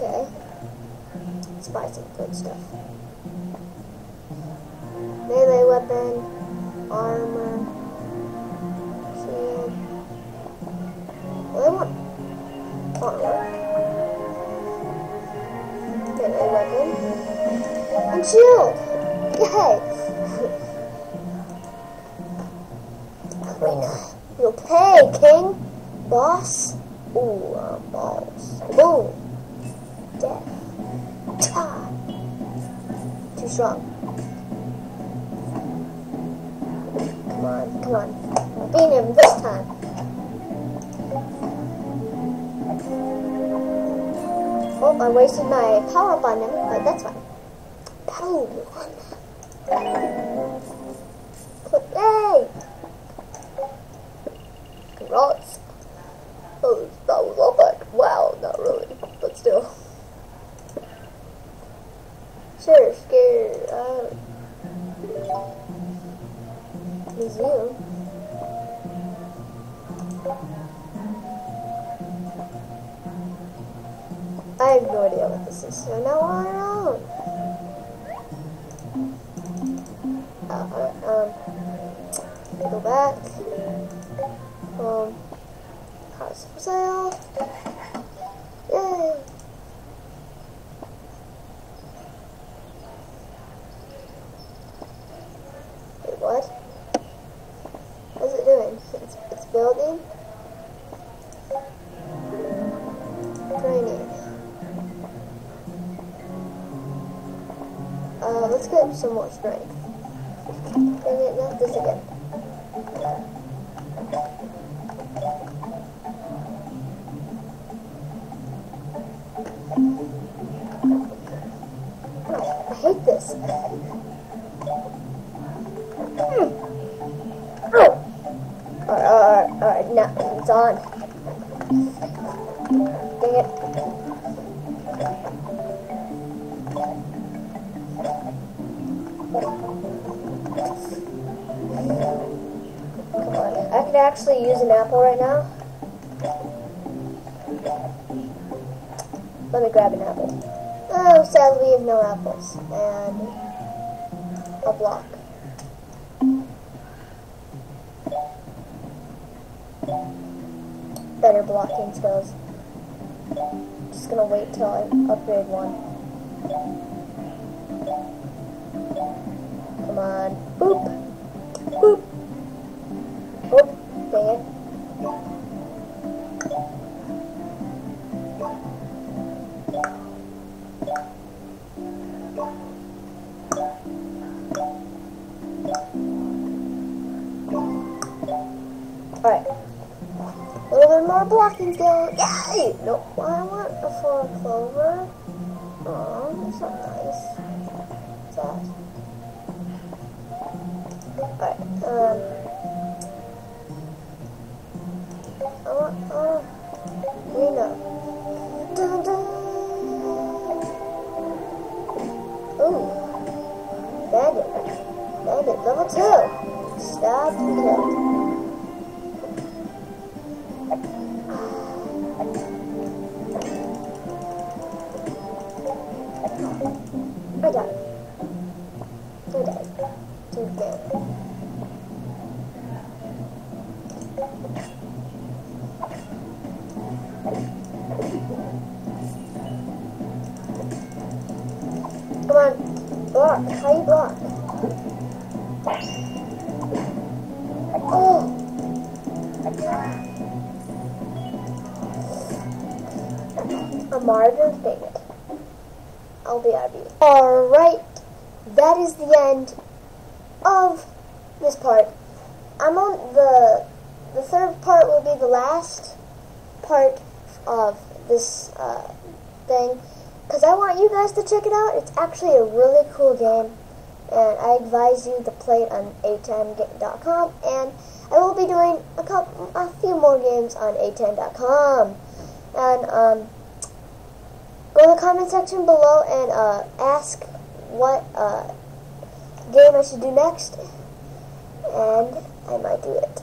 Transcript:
Okay. Some good stuff. Melee weapon, armor, shield. Well, I want armor. Melee weapon. And shield! Yay! Arena. You'll pay, king! Boss? Ooh, uh, balls. Boom! Death. Too strong. Come on, come on. Beat him this time. Oh, I wasted my power up on him, but that's fine. Put, yay! Congrats. Oh, that was epic. Wow, not really, but still. Sure, scared. Uh, museum. I have no idea what this is, so now I don't. Uh, uh, um, go back. Um, house for sale. Yay! Let's get some more strength. Dang it, not this again. I hate this. Hmm. Oh. Alright, alright, alright, now it's on. Dang it. I could actually use an apple right now. Let me grab an apple. Oh, sadly we have no apples. And a block. Better blocking skills. Just gonna wait till I upgrade one. Alright. A little bit more blocking skill. Yay! Nope. I want a four clover. Oh, that's not nice. That? Alright, um. I want, oh. Lena. Dun, dun. Ooh. Bandit. Bandit, level two. Stop and Come on. Block. How you block? Oh! A martyr? Dang it. I'll be RB. Alright, that is the end of this part. I'm on the the third part will be the last part of this uh, thing because I want you guys to check it out. It's actually a really cool game, and I advise you to play it on a10.com. And I will be doing a couple, a few more games on a10.com, and um go to the comment section below and uh, ask what uh, game I should do next, and I might do it.